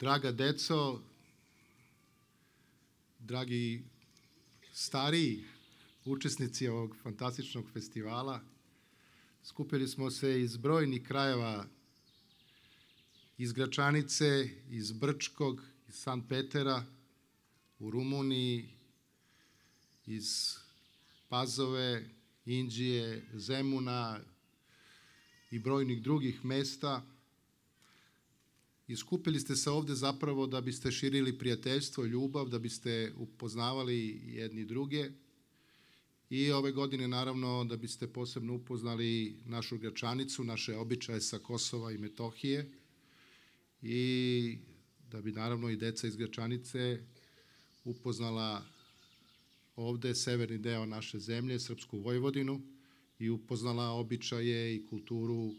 Draga deco, dragi stariji učesnici ovog fantastičnog festivala, skupili smo se iz brojnih krajeva iz Gračanice, iz Brčkog, iz San Petera, u Rumuniji, iz Pazove, Indije, Zemuna i brojnih drugih mesta. Iskupili ste se ovde zapravo da biste širili prijateljstvo, ljubav, da biste upoznavali jedni druge. I ove godine naravno da biste posebno upoznali našu Gračanicu, naše običaje sa Kosova i Metohije. I da bi naravno i deca iz Gračanice upoznala ovde severni deo naše zemlje, Srpsku Vojvodinu i upoznala običaje i kulturu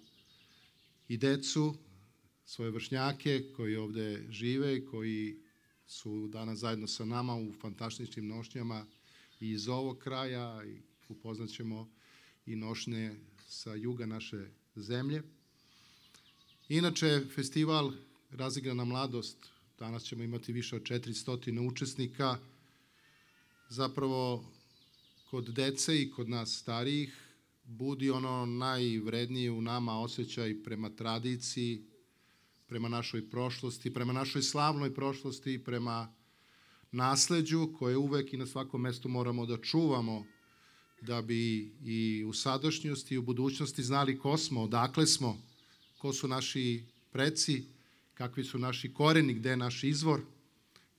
i decu, svoje vršnjake koji ovde žive koji su danas zajedno sa nama u fantastičnim nošnjama i iz ovog kraja i upoznaćemo i nošnje sa juga naše zemlje. Inače, festival Razigrana mladost, danas ćemo imati više od 400 učesnika, zapravo kod dece i kod nas starijih budi ono najvrednije u nama osjećaj prema tradiciji, prema našoj prošlosti, prema našoj slavnoj prošlosti, prema nasleđu koje uvek i na svakom mestu moramo da čuvamo da bi i u sadašnjosti i u budućnosti znali ko smo, odakle smo, ko su naši preci, kakvi su naši koreni, gde je naš izvor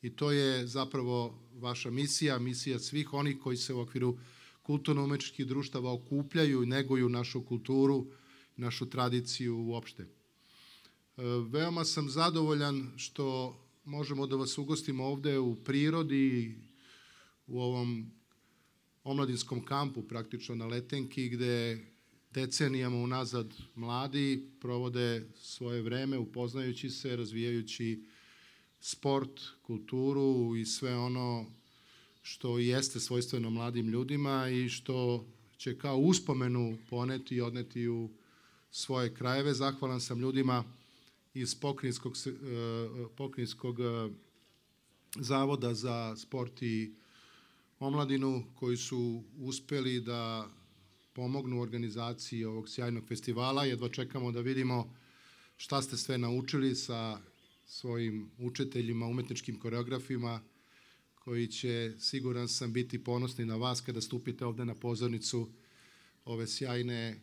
i to je zapravo vaša misija, misija svih onih koji se u okviru kulturno-umečkih društava okupljaju i neguju našu kulturu, našu tradiciju uopšte. E, veoma sam zadovoljan što možemo da vas ugostimo ovde u prirodi, u ovom omladinskom kampu, praktično na Letenki, gde decenijama unazad mladi provode svoje vreme upoznajući se, razvijajući sport, kulturu i sve ono što jeste svojstveno mladim ljudima i što će kao uspomenu poneti i odneti u svoje krajeve. Zahvalan sam ljudima iz Pokrinjskog, e, Pokrinjskog e, zavoda za sport i omladinu koji su uspeli da pomognu organizaciji ovog sjajnog festivala. Jedva čekamo da vidimo šta ste sve naučili sa svojim učiteljima, umetničkim koreografima, koji će, siguran sam, biti ponosni na vas kada stupite ovde na pozornicu ove sjajne,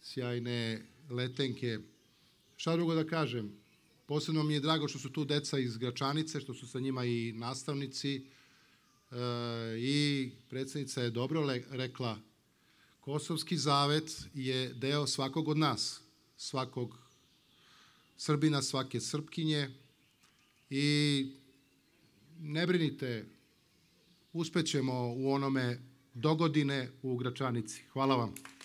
sjajne letenke. Šta drugo da kažem? Posebno mi je drago što su tu deca iz Gračanice, što su sa njima i nastavnici e, i predsednica je dobro rekla Kosovski zavet je deo svakog od nas, svakog Srbina, svake Srpkinje i ne brinite, uspećemo u onome dogodine u Gračanici. Hvala vam.